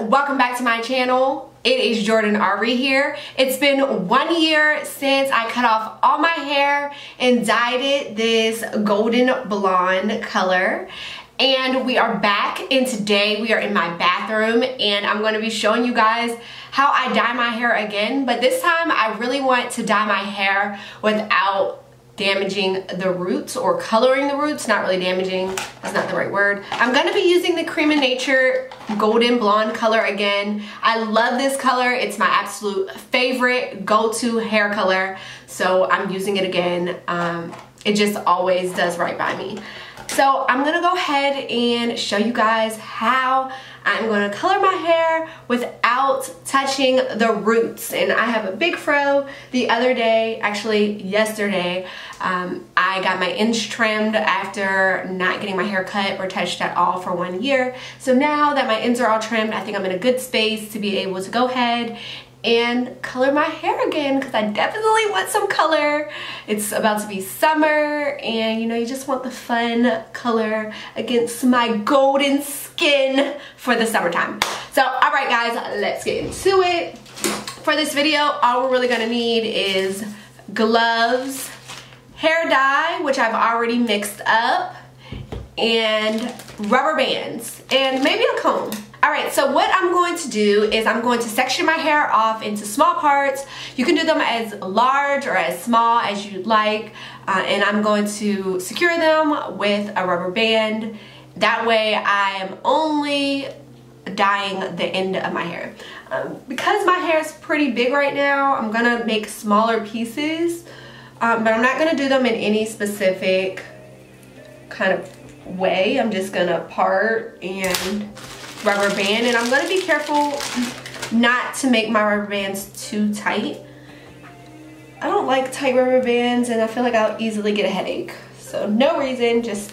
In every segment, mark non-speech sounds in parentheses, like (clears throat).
welcome back to my channel. It is Jordyn Ari here. It's been one year since I cut off all my hair and dyed it this golden blonde color. And we are back and today we are in my bathroom and I'm going to be showing you guys how I dye my hair again. But this time I really want to dye my hair without damaging the roots or coloring the roots not really damaging that's not the right word. I'm to be using the Creme of Nature golden blonde color again. I love this color. It's my absolute favorite go-to hair color. So i'm using it again. Um, it just always does right by me. So I'm gonna go ahead and show you guys how I'm gonna color my hair without touching the roots. And I have a big fro. The other day, actually yesterday, um, I got my ends trimmed after not getting my hair cut or touched at all for one year. So now that my ends are all trimmed, I think I'm in a good space to be able to go ahead and color my hair again because I definitely want some color. It's about to be summer and you know you just want the fun color against my golden skin for the summertime. So alright guys, let's get into it. For this video, all we're really gonna need is gloves, hair dye, which I've already mixed up, and rubber bands, and maybe a comb. All right, so what I'm going to do is I'm going to section my hair off into small parts. You can do them as large or as small as you'd like. Uh, and I'm going to secure them with a rubber band. That way I am only dyeing the end of my hair. Um, because my hair is pretty big right now, I'm gonna make smaller pieces. Um, but I'm not gonna do them in any specific kind of way. I'm just gonna part and rubber band and I'm gonna be careful not to make my rubber bands too tight. I don't like tight rubber bands and I feel like I'll easily get a headache. So no reason, just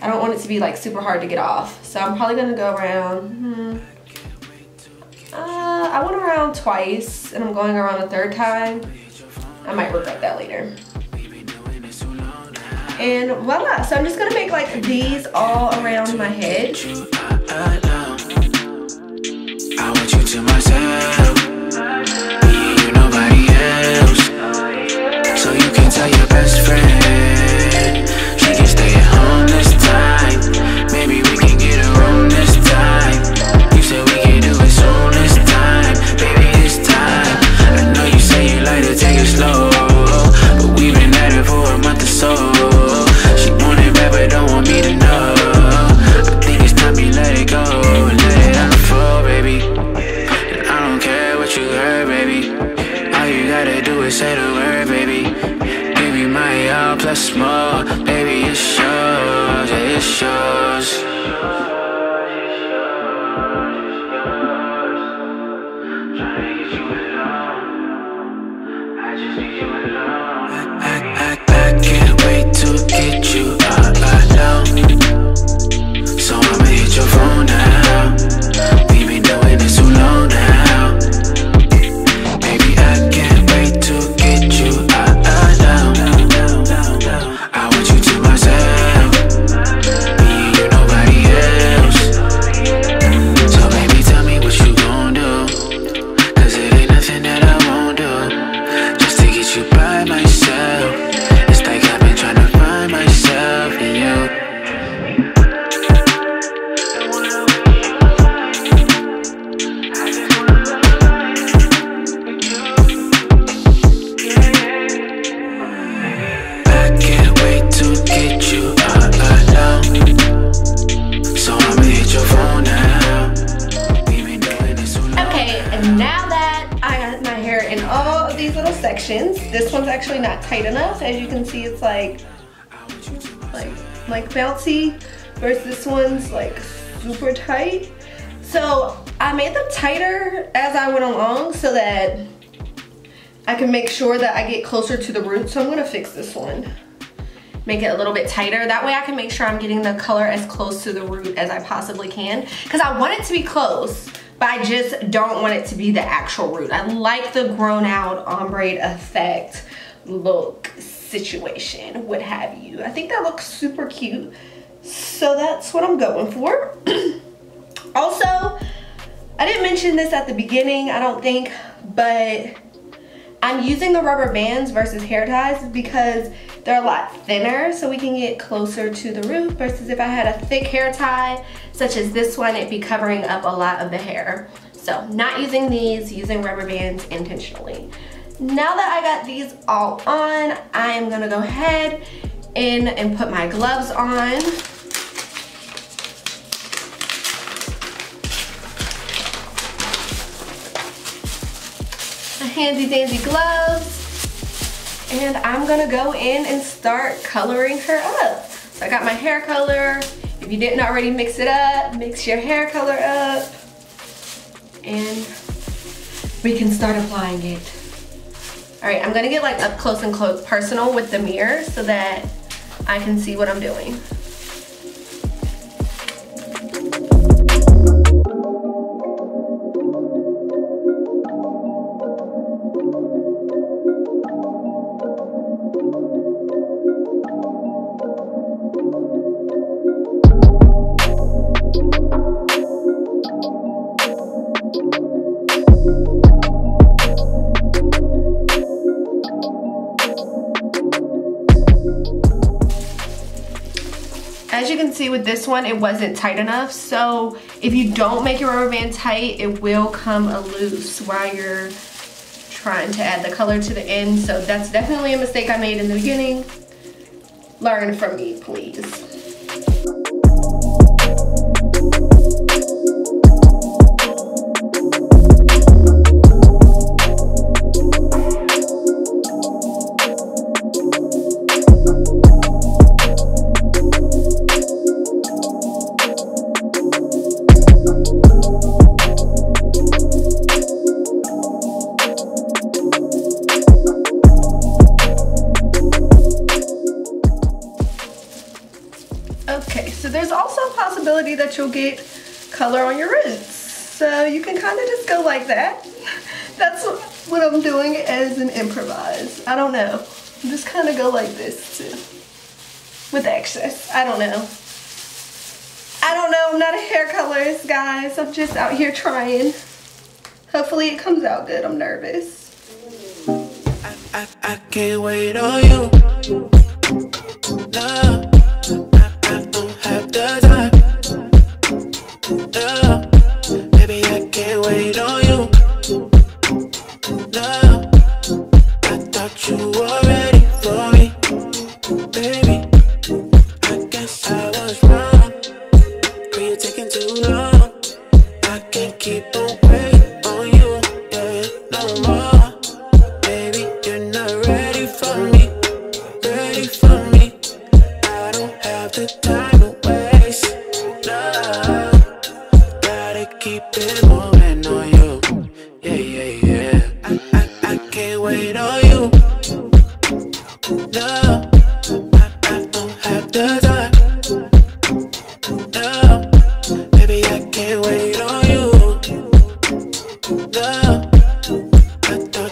I don't want it to be like super hard to get off. So I'm probably gonna go around, hmm, uh, I went around twice and I'm going around a third time. I might regret that later. And voila, so I'm just gonna make like these all around my head. You to myself. Me and nobody else. So you can tell your best friend. Yours, As you can see, it's like, like, like bouncy, whereas this one's like super tight. So I made them tighter as I went along so that I can make sure that I get closer to the root. So I'm gonna fix this one. Make it a little bit tighter. That way I can make sure I'm getting the color as close to the root as I possibly can. Cause I want it to be close, but I just don't want it to be the actual root. I like the grown out ombre effect look situation, what have you. I think that looks super cute. So that's what I'm going for. (clears throat) also, I didn't mention this at the beginning, I don't think, but I'm using the rubber bands versus hair ties because they're a lot thinner so we can get closer to the root versus if I had a thick hair tie such as this one, it'd be covering up a lot of the hair. So not using these, using rubber bands intentionally. Now that I got these all on, I am gonna go ahead in and put my gloves on. My handy dandy gloves. And I'm gonna go in and start coloring her up. So I got my hair color. If you didn't already mix it up, mix your hair color up. And we can start applying it. All right, I'm gonna get like up close and close personal with the mirror so that I can see what I'm doing. See with this one, it wasn't tight enough. So if you don't make your rubber band tight, it will come loose while you're trying to add the color to the end. So that's definitely a mistake I made in the beginning. Learn from me, please. Possibility that you'll get color on your roots. So you can kind of just go like that. (laughs) That's what I'm doing as an improvise. I don't know. Just kind of go like this too. With excess. I don't know. I don't know. I'm not a hair colorist, guys. I'm just out here trying. Hopefully it comes out good. I'm nervous. I, I, I can't wait on you. No,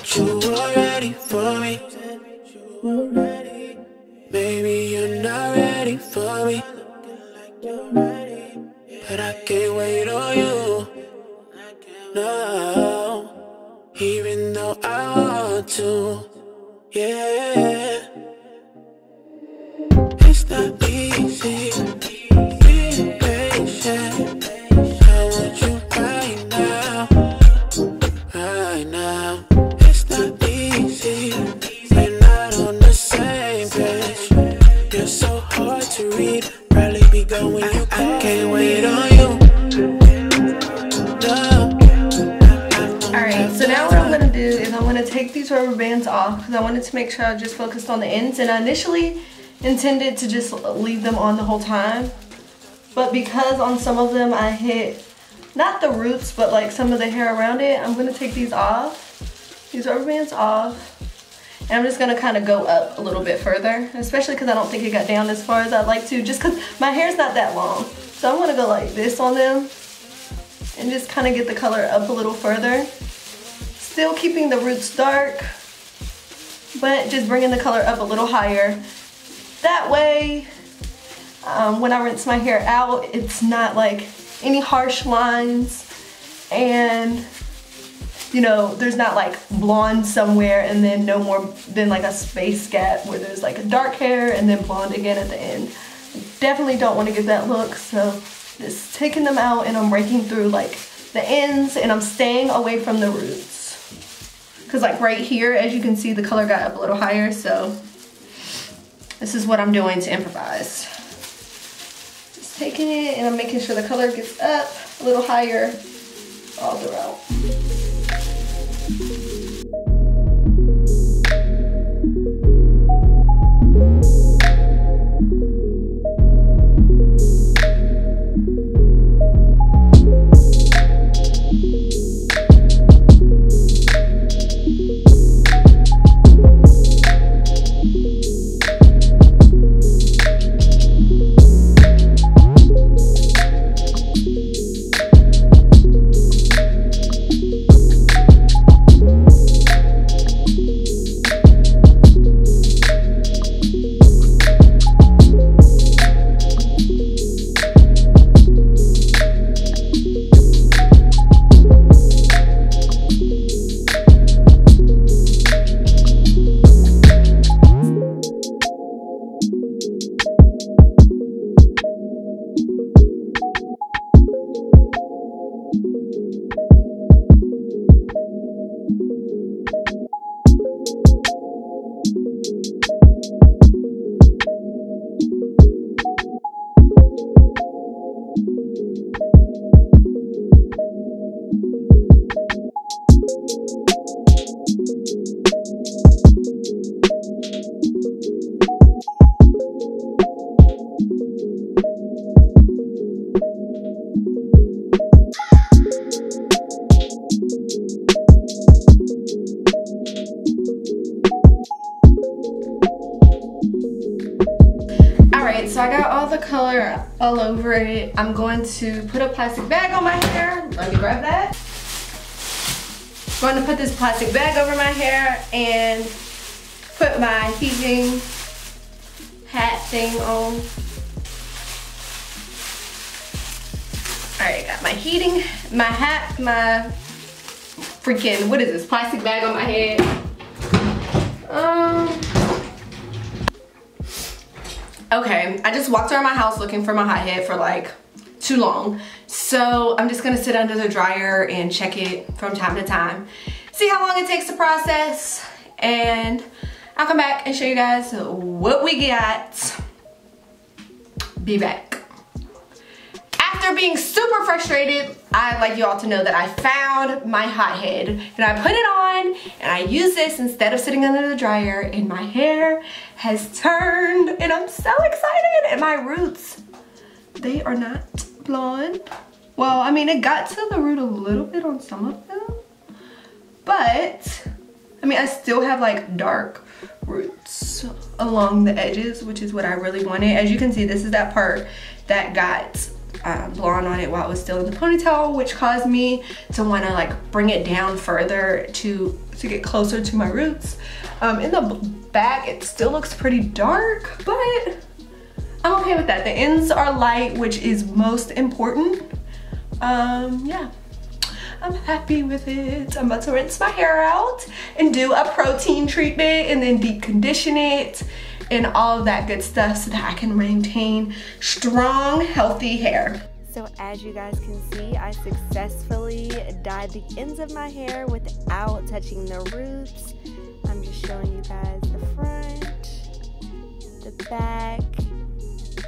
Thought you wanted to make sure I just focused on the ends and I initially intended to just leave them on the whole time. But because on some of them I hit, not the roots, but like some of the hair around it, I'm gonna take these off, these rubber bands off. And I'm just gonna kind of go up a little bit further, especially because I don't think it got down as far as I'd like to, just because my hair's not that long. So I'm gonna go like this on them and just kind of get the color up a little further. Still keeping the roots dark, but just bringing the color up a little higher. That way, um, when I rinse my hair out, it's not like any harsh lines and you know, there's not like blonde somewhere and then no more than like a space gap where there's like a dark hair and then blonde again at the end. Definitely don't want to get that look, so just taking them out and I'm raking through like the ends and I'm staying away from the roots. Cause like right here, as you can see, the color got up a little higher, so this is what I'm doing to improvise. Just taking it and I'm making sure the color gets up a little higher all throughout. All the color all over it. I'm going to put a plastic bag on my hair. Let me grab that. I'm going to put this plastic bag over my hair and put my heating hat thing on. All right, got my heating, my hat, my freaking, what is this, plastic bag on my head. Um, Okay, I just walked around my house looking for my hot head for like too long. So I'm just gonna sit under the dryer and check it from time to time. See how long it takes to process and I'll come back and show you guys what we got. Be back after being super frustrated, I'd like you all to know that I found my hot head and I put it on and I use this instead of sitting under the dryer and my hair has turned and I'm so excited and my roots, they are not blonde. Well, I mean, it got to the root a little bit on some of them, but I mean, I still have like dark roots along the edges, which is what I really wanted. As you can see, this is that part that got uh, blonde on it while it was still in the ponytail, which caused me to want to like bring it down further to, to get closer to my roots. Um, in the back, it still looks pretty dark, but I'm okay with that. The ends are light, which is most important. Um, yeah. I'm happy with it. I'm about to rinse my hair out and do a protein treatment and then deep condition it and all of that good stuff so that I can maintain strong, healthy hair. So as you guys can see, I successfully dyed the ends of my hair without touching the roots. I'm just showing you guys the front, the back,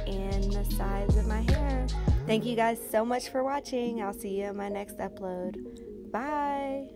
and the sides of my hair. Thank you guys so much for watching. I'll see you in my next upload. Bye!